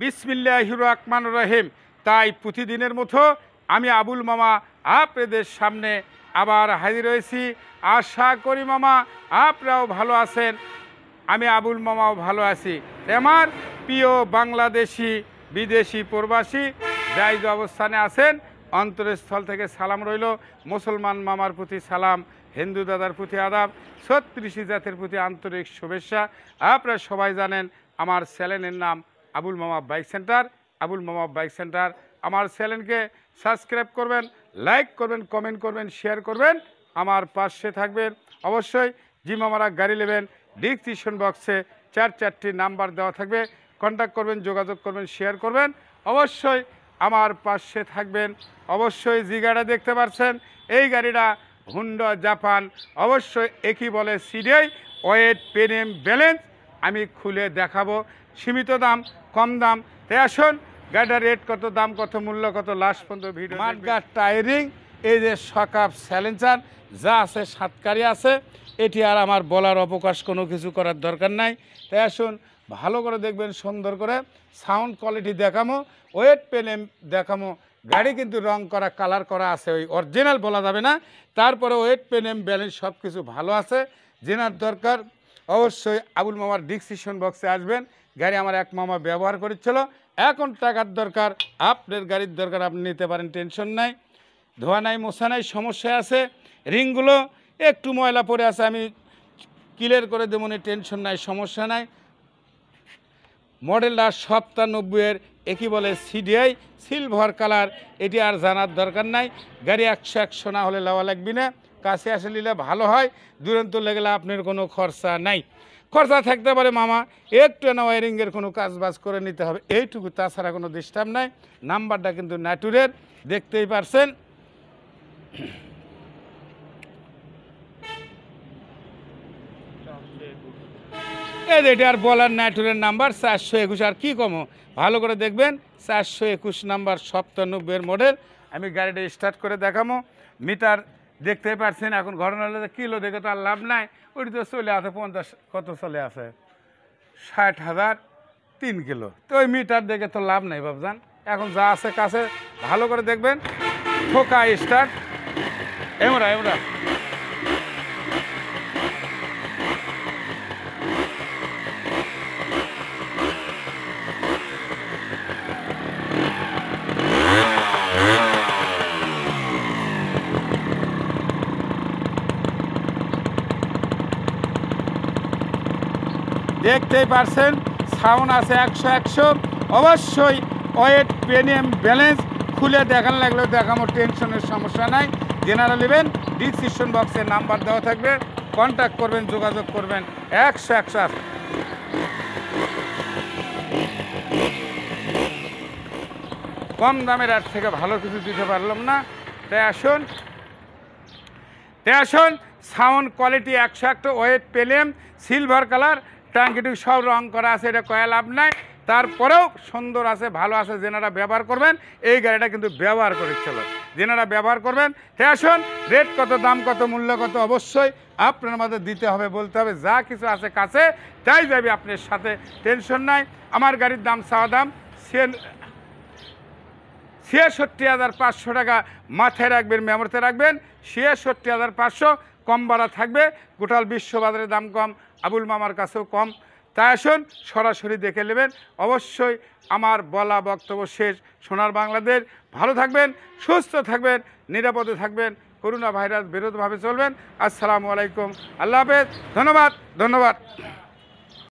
বিসমিল্লাহ রহমান রহিম। তাই প্রতিদিনের মতো আমি আবুল মামা আপনাদের সামনে আবার হাজির হয়েছি। আশা করি মামা আপনারাও ভালো আছেন। আমি আবুল মামাও ভালো আছি। আমার প্রিয় বাংলাদেশি, বিদেশি প্রবাসী যাই যে অবস্থানে আছেন, অন্তরস্থল থেকে সালাম রইল। মুসলমান মামার প্রতি সালাম, হিন্দু দাদার প্রতি আদাব, ছত্রিশি জাতের প্রতি আন্তরিক শুভেচ্ছা। আপনারা সবাই জানেন আমার চ্যানেলের নাম আবুল মামা বাইক সেন্টার, আবুল মামা বাইক সেন্টার। আমার চ্যানেলকে সাবস্ক্রাইব করবেন, লাইক করবেন, কমেন্ট করবেন, শেয়ার করবেন। আমার পাশে থাকবেন অবশ্যই জি মামারা গাড়ি নেবেন। ডিসক্রিপশন বক্সে চার চারটি নাম্বার দেওয়া থাকবে। কন্ট্যাক্ট করবেন, যোগাযোগ করবেন, শেয়ার করবেন। অবশ্যই আমার পাশে থাকবেন। অবশ্যই যে গাড়িটা দেখতে পাচ্ছেন, এই গাড়িটা হুন্ডা জাপান। অবশ্যই একই বলে সিডিআই ওয়েট পেনেম ব্যালেন্স আমি খুলে দেখাবো। সীমিত দাম কম দাম। তাই আসুন গাড়িটার রেট কত দাম কত মূল্য কত লাস্ট পর্যন্ত ভিডিও মাঠগাট টায়ারিং এই যে সকাপ স্যালেন্সার যা আছে সাতকারি আছে এটি আর আমার বলার অবকাশ কোনো কিছু করার দরকার নাই। তাই আসুন ভালো করে দেখবেন সুন্দর করে সাউন্ড কোয়ালিটি দেখামো ওয়েট পেন দেখামো। গাড়ি কিন্তু রং করা কালার করা আছে ওই অরিজিনাল বলা যাবে না। তারপরে ওয়েট পেন এম ব্যালেন্স সব কিছু ভালো আছে। জেনার দরকার। অবশ্যই আবুল মামার ডিসক্রিপশন বক্সে আসবেন। গাড়ি আমার এক মামা ব্যবহার করেছিল। এখন টাকার দরকার, আপনার গাড়ির দরকার, আপনি নিতে পারেন, টেনশন নাই। ধোয়া নাই মশা নাই সমস্যা আছে। রিংগুলো একটু ময়লা পড়ে আছে, আমি ক্লিয়ার করে দেবো নি, টেনশন নাই, সমস্যা নাই। মডেলটা সপ্তানব্বইয়ের একই বলে সিডিআই সিলভার কালার এটি আর জানার দরকার নাই। গাড়ি একশো একশো না হলে লওয়া লাগবে না। কাছে আসে নিলে ভালো হয়, দূরন্ত লেগেলে আপনার কোনো খরচা নাই। খরচা থাকতে পারে মামা, একটু না ওয়ারিংয়ের কোনো কাজ বাজ করে নিতে হবে। এইটুকু তাছাড়া কোনো ডিস্টার্ব নাই। নাম্বারটা কিন্তু ন্যাটুরের দেখতেই পারছেন। এটা আর বলার ন্যাটুরের নাম্বার, চারশো একুশ। আর কী কমো? ভালো করে দেখবেন, চারশো একুশ নাম্বার সপ্তানব্বইয়ের মডেল। আমি গাড়িটা স্টার্ট করে দেখামো। মিটার দেখতে পারছেন, এখন ঘটনা হলে কিলো দেখে তো আর লাভ নাই। ওটি তো চলে আছে পঞ্চাশ, কত চলে আছে? ষাট হাজার তিন কিলো। তো ওই মিটার দেখে তো লাভ নাই বাবজান এখন যা আছে কাছে, ভালো করে দেখবেন। ঠোকা স্টার্ট। এমরা এমরা। দেখতেই পারছেন সাউন্ড আছে একশো একশো। অবশ্যই ওয়েট পেনিয়াম ব্যালেন্স খুলে দেখান লাগলেও দেখামো, টেনশনের সমস্যা নাই। জেনারেল নেবেন ডিসক্রিপশন বক্সে নাম্বার দেওয়া থাকবে। কন্ট্যাক্ট করবেন, যোগাযোগ করবেন। একশো একশো। কম দামের আর থেকে ভালো কিছু দিতে পারলাম না। তাই আসুন। তাই আসুন, সাউন্ড কোয়ালিটি একশো একটা, ওয়েট পেলেম সিলভার কালার ট্যাঙ্কিটুক সব রং করা আছে, এটা কয়া লাভ নাই। তারপরেও সুন্দর আছে, ভালো আছে, যেনারা ব্যবহার করবেন, এই গাড়িটা কিন্তু ব্যবহার করে করেছিল যেনারা ব্যবহার করবেন তাই আসুন, রেট কত, দাম কত, মূল্য কত, অবশ্যই আপনার মধ্যে দিতে হবে, বলতে হবে, যা কিছু আছে কাছে, তাই যাবে আপনার সাথে, টেনশন নাই। আমার গাড়ির দাম, চাওয়া দাম ছিয়াষট্টি হাজার পাঁচশো টাকা মাথায় রাখবেন, মেমোরিতে রাখবেন, ছিয়াষট্টি হাজার পাঁচশো কম বাড়া থাকবে, গোটাল বিশ্ববাজারে দাম কম, আবুল মামার কাছেও কম। তাই আসুন, সরাসরি দেখে নেবেন। অবশ্যই আমার বলা বক্তব্য শেষ। সোনার বাংলাদেশ। ভালো থাকবেন, সুস্থ থাকবেন, নিরাপদে থাকবেন। করোনা ভাইরাস বিরোধভাবে চলবেন। আসসালামু আলাইকুম। আল্লাহ হাফেজ। ধন্যবাদ ধন্যবাদ।